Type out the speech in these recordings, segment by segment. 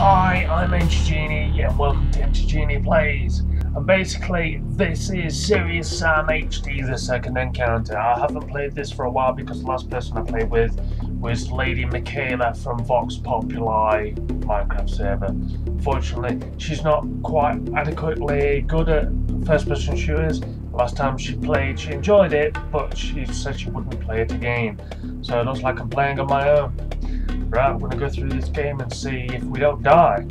Hi, I'm Jini, and welcome to Jini Plays. And basically, this is Serious Sam HD, the second encounter. I haven't played this for a while because the last person I played with was Lady Michaela from Vox Populi Minecraft server. Unfortunately, she's not quite adequately good at first-person shooters. Last time she played, she enjoyed it, but she said she wouldn't play it again. So it looks like I'm playing on my own. Right, we're gonna go through this game and see if we don't die.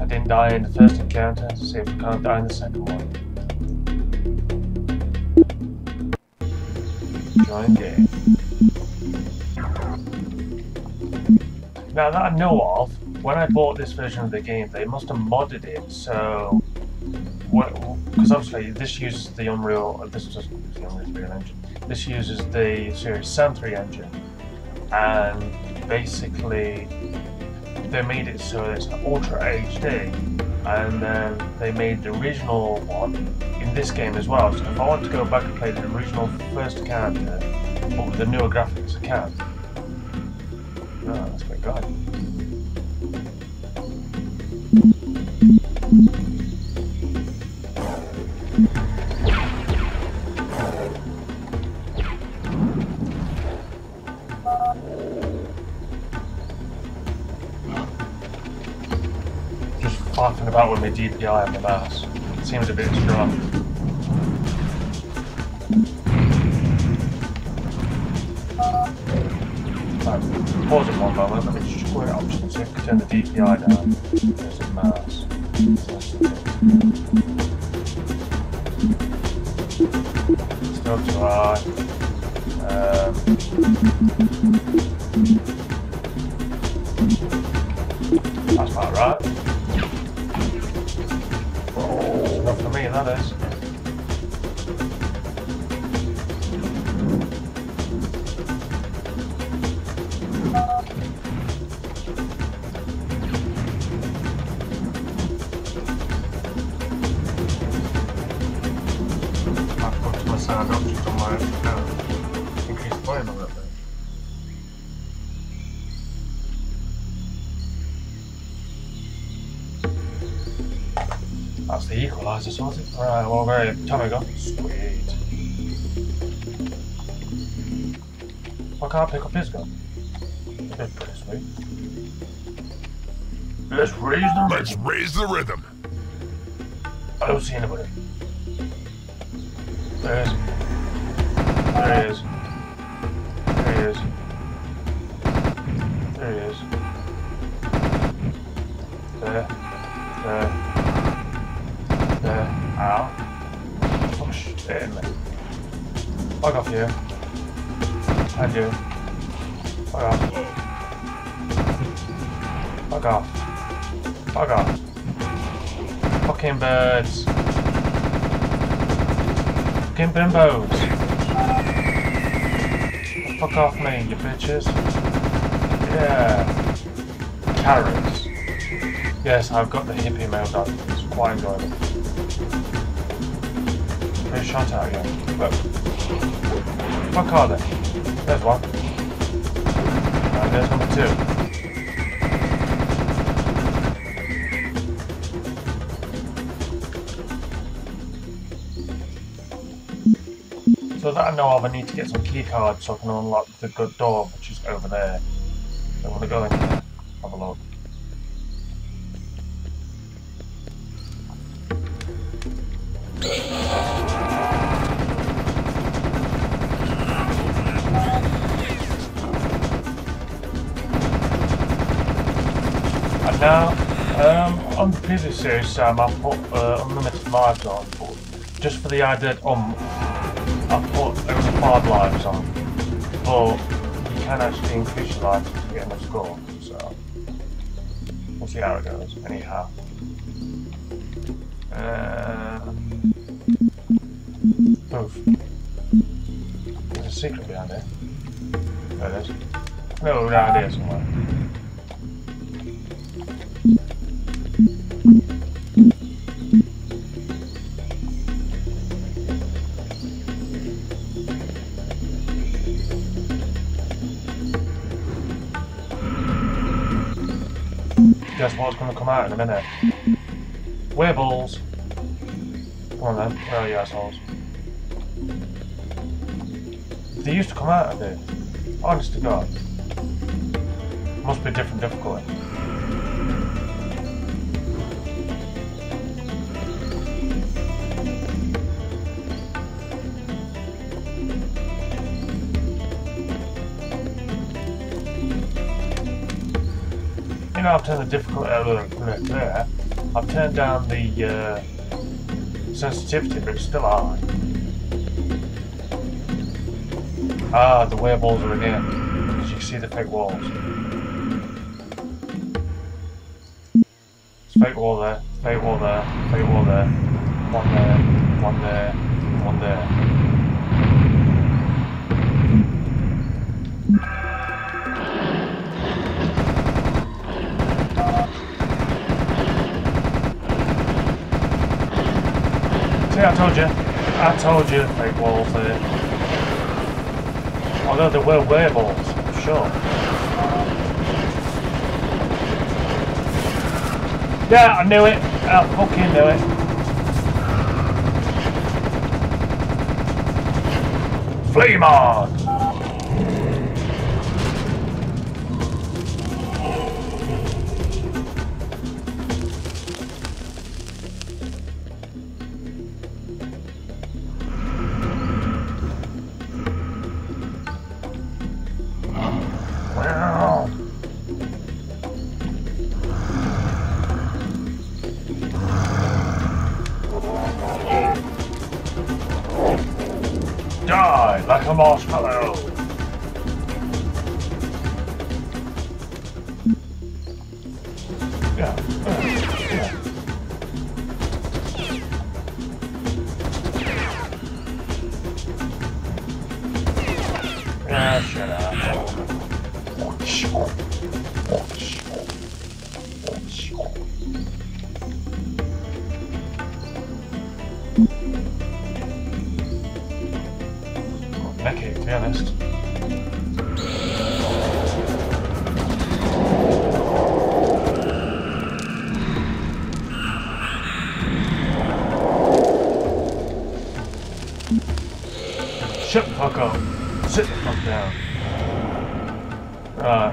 I didn't die in the first encounter, see if we can't die in the second one. Join game. Now that I know of, when I bought this version of the game, they must have modded it, so... Because obviously this uses the Unreal, this is the Unreal engine. This uses the Serious Sam 3 engine, and basically they made it so it's Ultra HD and then they made the original one in this game as well. So if I want to go back and play the original first character, but with the newer graphics, I can. Oh, ah, that's my god. Laughing about with my DPI on the mouse. It seems a bit strong. Right, pause it one moment, let me just work options so I can turn the DPI down. There's a mouse. Still too high. Um, that's about right. Not The equalizer sorted. Right, well, very time we go. Sweet. Why can't I pick up his gun? That's pretty sweet. Let's raise the rhythm. Let's raise the rhythm. I don't see anybody. There is. There he is. There he is. There he is. There. There. Ow. Oh shit. Er Fuck off you. And you. Fuck off. Fuck off. Fuck off. Fucking birds. Fucking bimbos. Fuck off me, you bitches. Yeah. Carrots. Yes, I've got the hippie male dog. It's quite enjoyable. Where's shot at again? Look. Fuck are they? There's one. And there's number two. So that I know of, I need to get some key cards so I can unlock the good door, which is over there. So I'm gonna go in now, um, on the previous series, Sam, I put uh, unlimited lives on, but just for the idea, um, I put only five lives on, but you can actually increase your lives to get enough score, so we'll see how it goes, anyhow. Um, move. There's a secret behind it. There it is. No, around here somewhere. What's going to come out in a minute? Werebulls. Come on then, where are you assholes? They used to come out of it. Honest to God. Must be different difficulty. Know, I've turned the difficulty. Uh, there. I've turned down the uh, sensitivity, but it's still high. Ah, the werebulls are again. Did you can see the fake walls? It's fake wall there, fake wall there, fake wall there. One there, one there, one there. See, I told you. I told you fake walls there. Uh, although there were werebulls, I'm sure. Yeah, I knew it. I fucking knew it. Flame on! Marshmallow. Shut the fuck up. Sit the fuck down. No.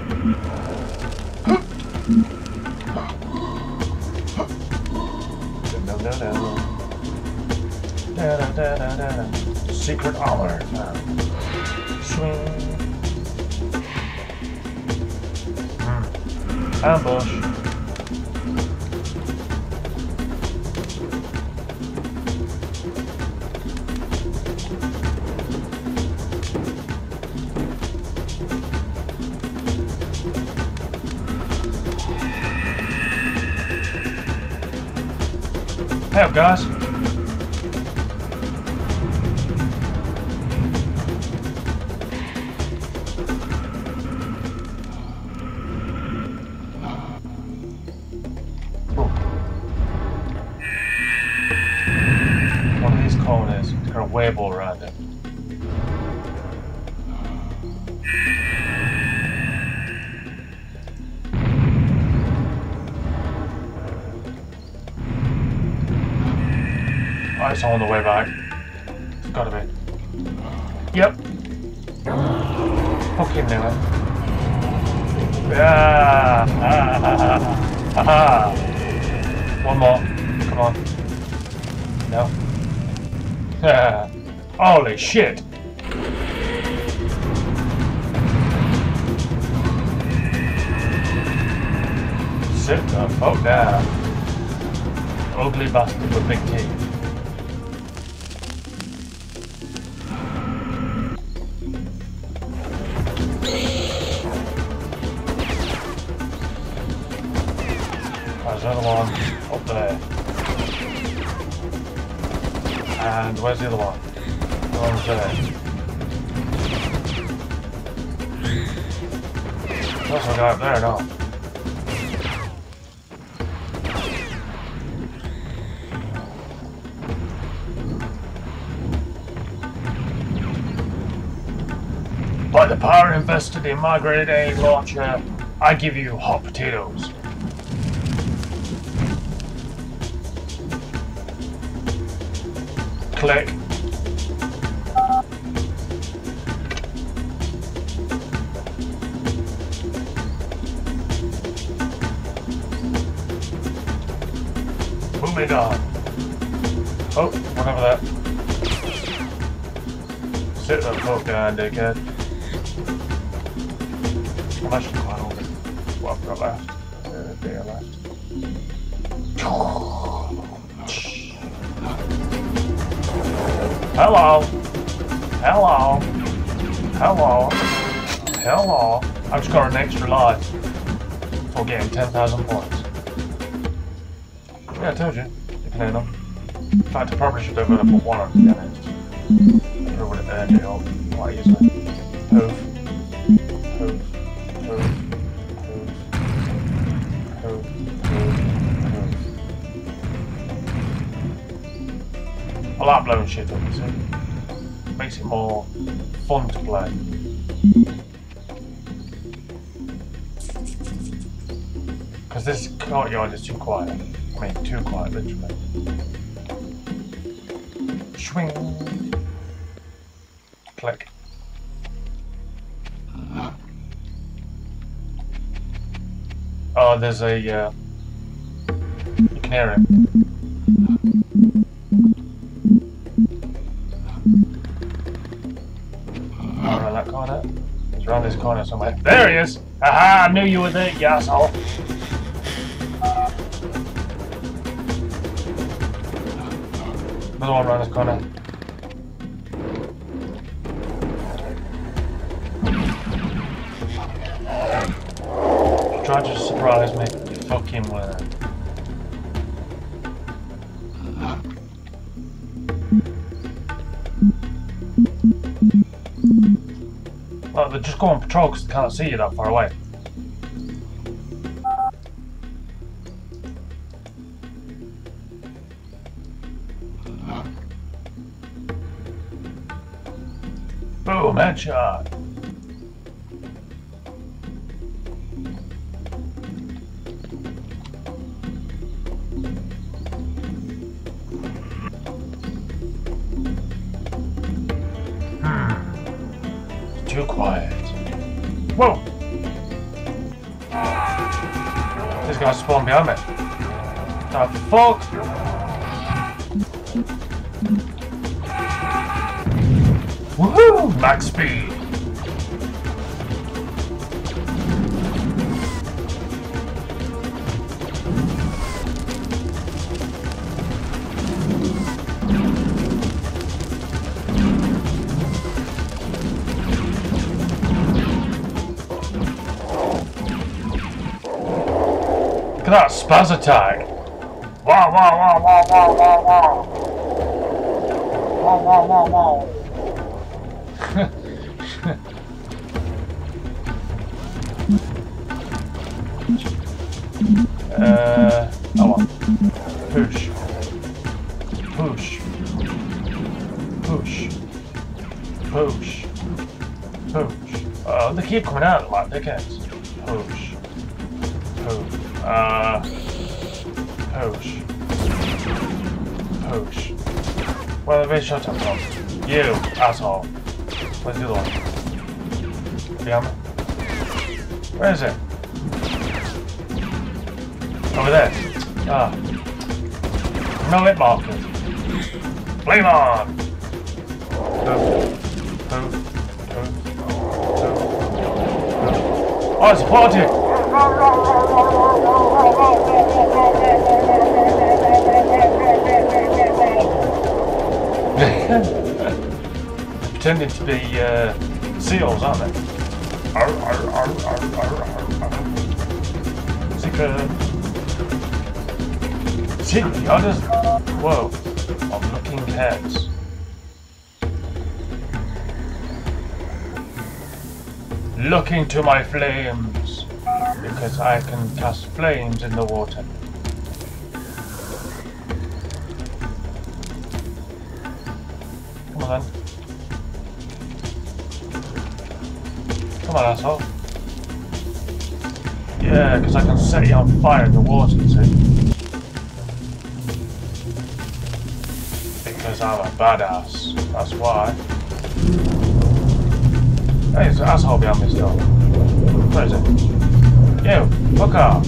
Da, da, da, da, da. Secret armor found. Swing. Hmm. Ambush. Hey up, guys. Oh, it's on the way back. It's gotta be. Yep. Fucking knew it. Yeah. Ah, ah, ah. One more. Come on. No. Yeah. Holy shit. Sit the fuck down. Ugly bastard with big teeth. Another one up there. And where's the other one? The one's there. There's one guy up there, no. By the power invested in my grade A launcher, I give you hot potatoes. Click. Moving on. Oh, whatever that. Sit the fuck down, dickhead. I'm actually quite hungry. What I've got left. Uh, left. Hello. Hello. Hello. Hello. I've just got an extra life for getting 10,000 points. Yeah, I told you. You can earn them. In fact, I probably should have put one on be honest. I would have earned it all quite easily. Hoof. I like blowing shit up, you see. Makes it more fun to play. Because this courtyard is too quiet. I mean, too quiet, literally. Swing. Click. Oh, there's a. Uh, you can hear it. Corner. He's around this corner somewhere. There he is! Aha! I knew you were there, you asshole! Another one around this corner. Try to surprise me. You fucking word. They just go on patrol because they can't see you that far away. Boom, headshot. Me. The fuck? Woohoo! Max speed. That spaz attack. Wow, wow, wow, wow, wow, wow, wow. Wow, wow, wow, wow. uh, oh well. Push. Push. Push. Push. Push. Oh, they keep coming out like dickheads. Uh. Push. Push. Well, have been shut up, Tom. You, asshole. Where's the other one? Me? Where is it? Over there. Ah. No hit markers. Flame on! Boom. Boom. Boom. Boom. Oh, it's a party! Pretending to be uh, seals, aren't they? Arr, arr, arr, arr, arr, arr. Secret. See, the others. Whoa. I'm looking heads. Look into my flames. Because I can cast flames in the water. Come on then. Come on, asshole. Yeah, because I can set you on fire in the water, see. Because I'm a badass. That's why. Hey, it's an asshole behind me still. Where is it? You, fuck off.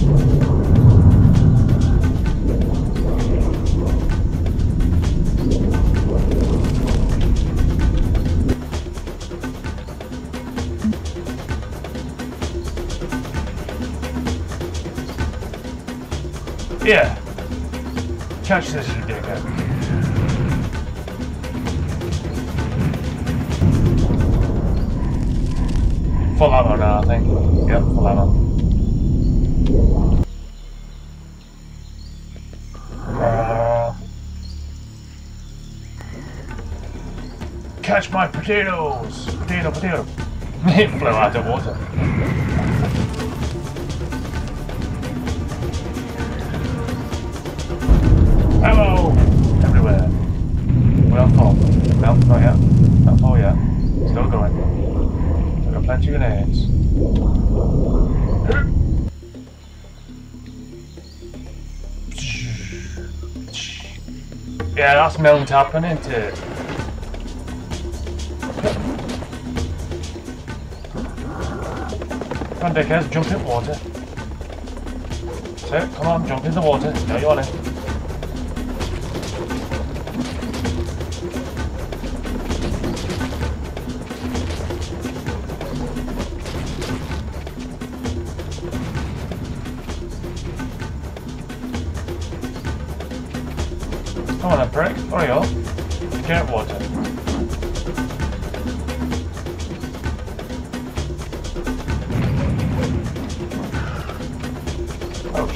Yeah. Catch this, you dickhead. Full ammo now, I think. Yep, full ammo. Catch my potatoes! Potato, potato. it flew out of water. Ammo! Everywhere. On full. No, not yet. Not full yet. Still going. I've got plenty of grenades. Yeah, that's mount happening, isn't it? Come on, dickheads, jump in water. It, come on, jump in the water. No, you want it.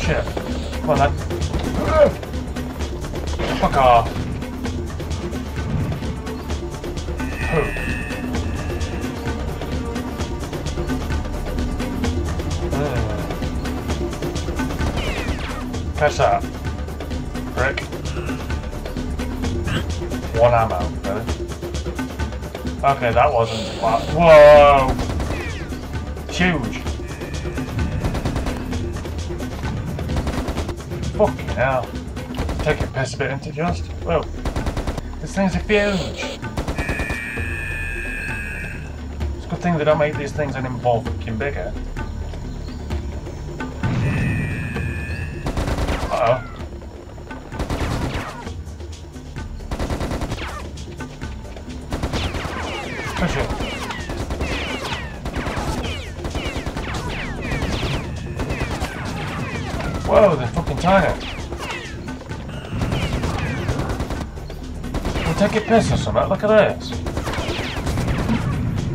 Shit. Come on then. Fuck off. Who? Catch that. Prick. One ammo, really? Okay, that wasn't. Whoa! Hell. Take a piss a bit into just. Whoa. This thing's a huge! It's a good thing they don't make these things any more fucking bigger. Look at this.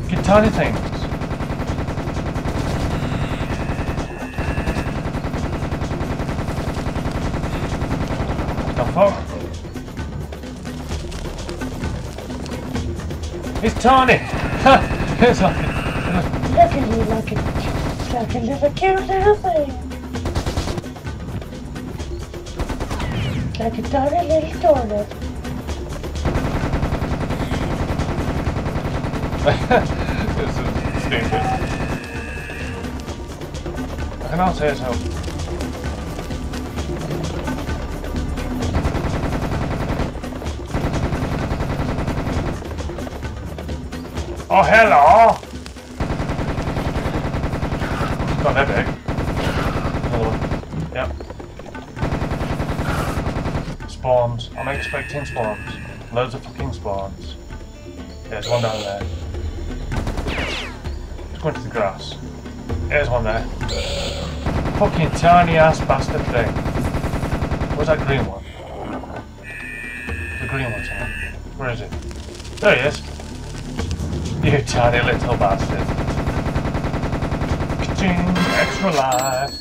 Fucking tiny things. The fuck? It's tiny! it's like, Look at you like a, like a little cute little thing. Like a tiny little donut. This is stupid. I can also hear some. Oh, hello! Not that big. Another one. Yep. Spawns. I'm expecting spawns. Loads of fucking spawns. Yeah, there's one down there. Let's go into the grass. There's one there. Fucking tiny ass bastard thing. Where's that green one? The green one's on. Where is it? There he is. You tiny little bastard. Ka-ching! Extra life.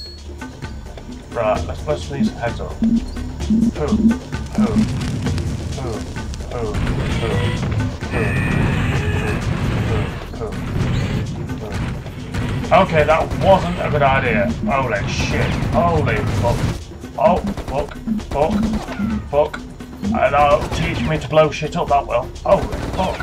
Right, let's bless these heads. Poo. Poo. Poo. Okay, that wasn't a good idea. Holy shit. Holy fuck. Oh, fuck. Fuck. Fuck. And that'll teach me to blow shit up that well. Holy fuck.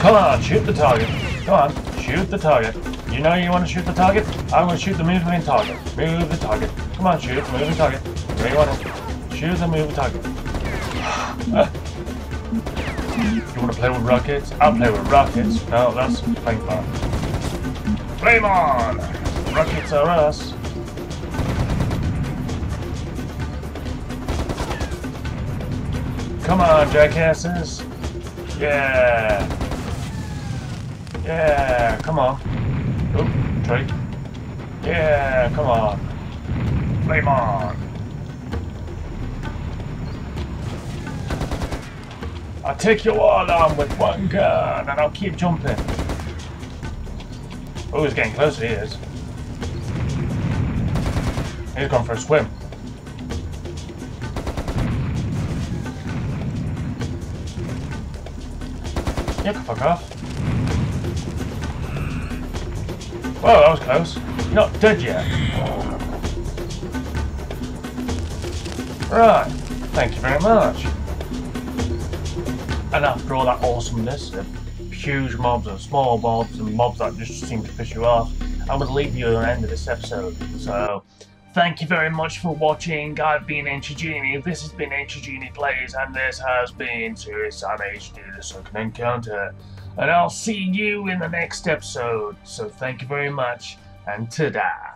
Come on, shoot the target. Come on, shoot the target. You know you want to shoot the target? I'm going to shoot the moving target. Move the target. Come on, shoot the moving target. Where you want to shoot the moving target. You want to play with rockets? I'll play with rockets. No, that's flame on. Flame on! Rockets are us. Come on, jackasses. Yeah. Yeah, come on. Oh, tree. Yeah, come on. Flame on. I'll take you all on with one gun and I'll keep jumping. Oh, he's getting closer, he is. He's gone for a swim. You can fuck off. Whoa, that was close. Not dead yet. Right. Thank you very much. And after all that awesomeness of huge mobs and small mobs and mobs that just seem to piss you off, going to leave you at the end of this episode. So, thank you very much for watching. I've been Jini, this has been Jini Plays, and this has been Serious Sam HD, The Second Encounter. And I'll see you in the next episode. So thank you very much, and ta-da.